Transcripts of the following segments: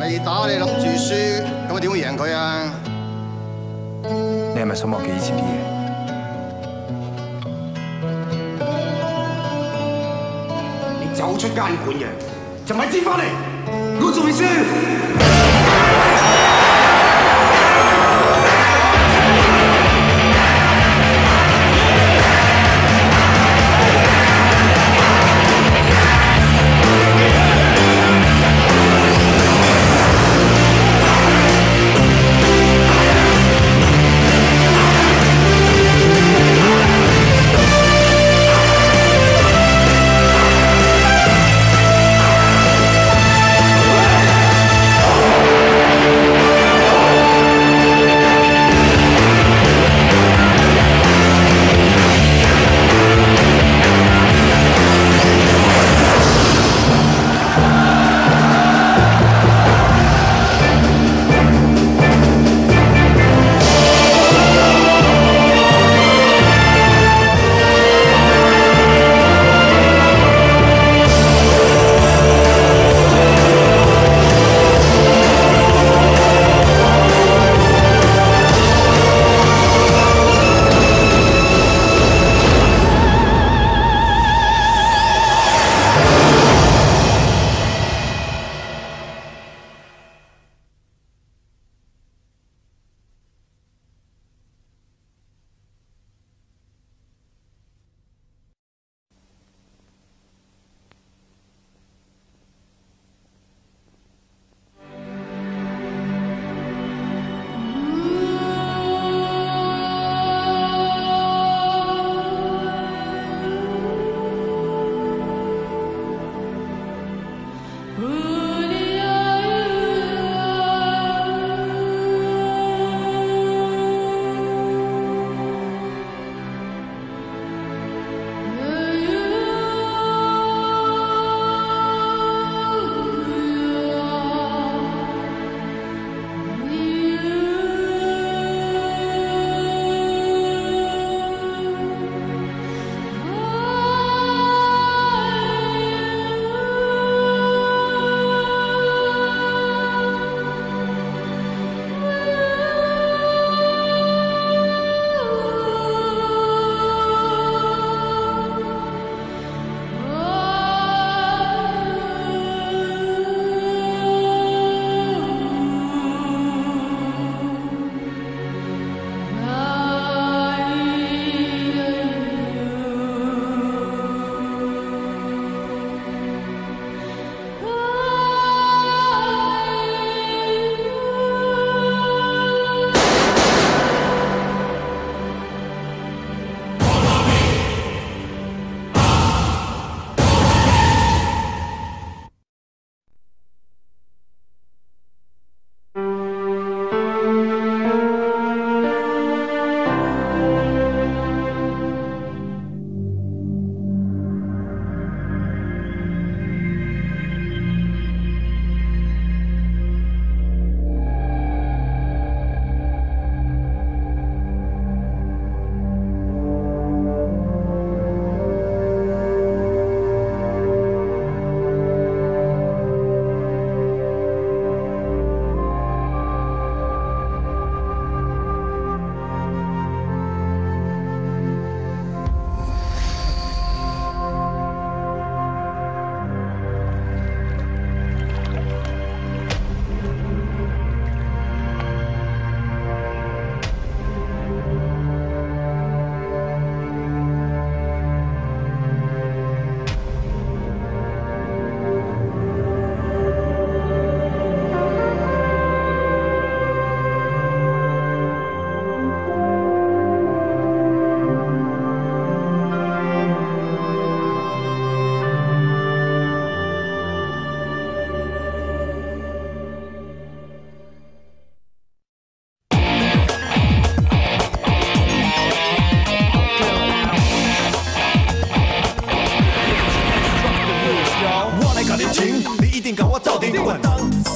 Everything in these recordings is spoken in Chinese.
未打你谂住输，咁我点会赢佢啊？你系咪想记以前啲嘢？你走出监管嘅，就咪支翻嚟，我仲未输。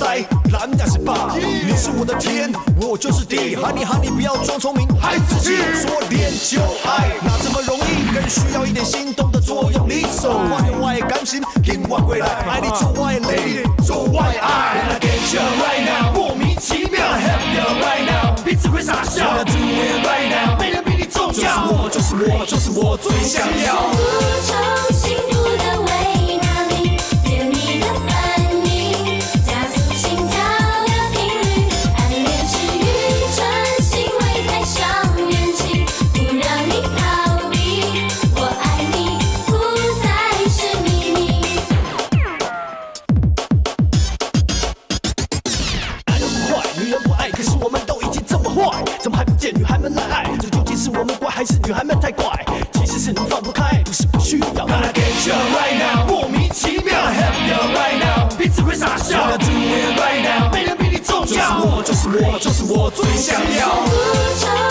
蓝代表霸，你是我的天，我就是地，喊你喊你不要装聪明，害自己。说练就爱，哪这么容易？更需要一点心动的作用你 So why 关心？听我归来，爱你之外，Lady，之外，爱。Get you right now，莫名其妙。Have you right now，彼此会傻笑。d o i t right now，没人比你重要。就是我，就是我，就是我最想要。女孩们太怪，其实是人放不开，不是不需要。莫名其妙，彼此会傻笑。没人比你重要，就是我，就是我，就是我最想要。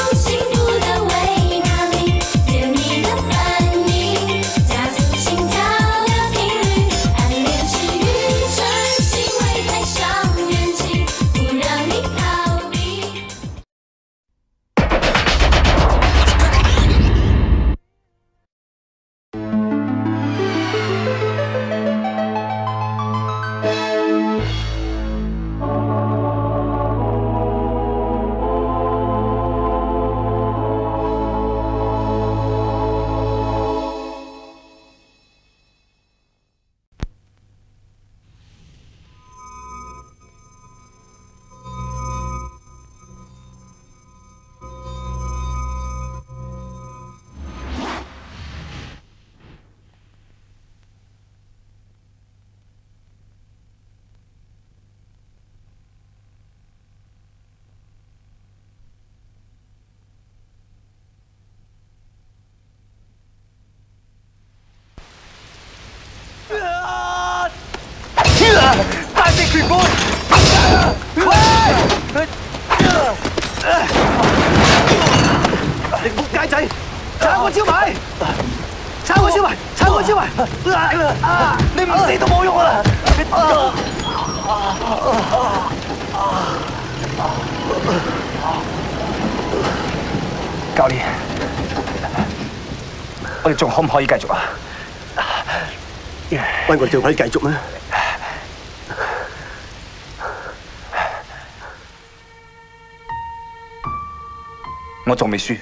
踩我招牌，踩我招牌，踩我招牌，你唔死都冇用啦。教练，我哋仲可唔可以继续啊？帮我可以继续咩？我仲未输。